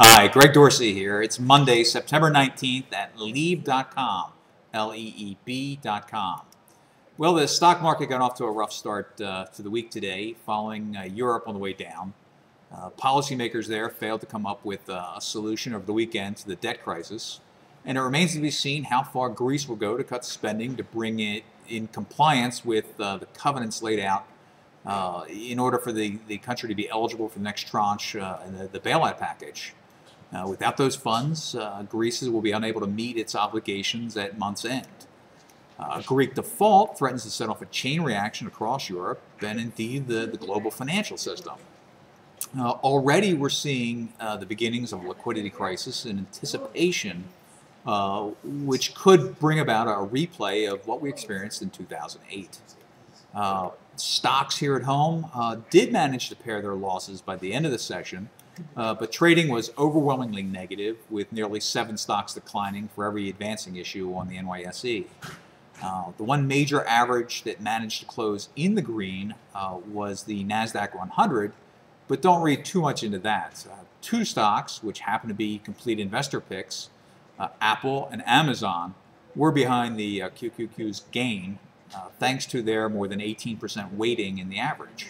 Hi, Greg Dorsey here. It's Monday, September 19th at leeb.com, L-E-E-B.com. Well, the stock market got off to a rough start uh, to the week today, following uh, Europe on the way down. Uh, policymakers there failed to come up with uh, a solution over the weekend to the debt crisis, and it remains to be seen how far Greece will go to cut spending to bring it in compliance with uh, the covenants laid out uh, in order for the, the country to be eligible for the next tranche uh, in the, the bailout package. Uh, without those funds, uh, Greece will be unable to meet its obligations at month's end. Uh, Greek default threatens to set off a chain reaction across Europe and indeed the, the global financial system. Already we're seeing uh, the beginnings of a liquidity crisis in anticipation, which could bring about a replay of what we experienced in 2008. Uh, stocks here at home uh, did manage to pare their losses by the end of the session, uh, but trading was overwhelmingly negative, with nearly seven stocks declining for every advancing issue on the NYSE. Uh, the one major average that managed to close in the green uh, was the NASDAQ 100, but don't read too much into that. Two stocks, which happen to be complete investor picks, Apple and Amazon, were behind the QQQ's gain, thanks to their more than 18% weighting in the average.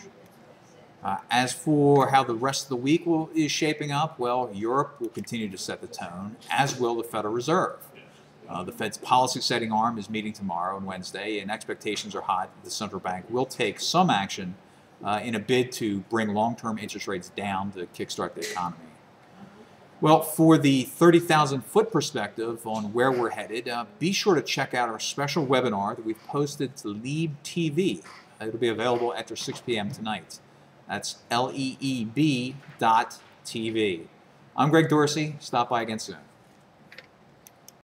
Uh, as for how the rest of the week will, is shaping up, well, Europe will continue to set the tone, as will the Federal Reserve. Uh, the Fed's policy setting arm is meeting tomorrow and Wednesday, and expectations are high that the central bank will take some action uh, in a bid to bring long term interest rates down to kickstart the economy. Well, for the 30,000 foot perspective on where we're headed, uh, be sure to check out our special webinar that we've posted to Leeb TV. It'll be available after 6 p.m. tonight. That's L-E-E-B dot TV. I'm Greg Dorsey. Stop by again soon.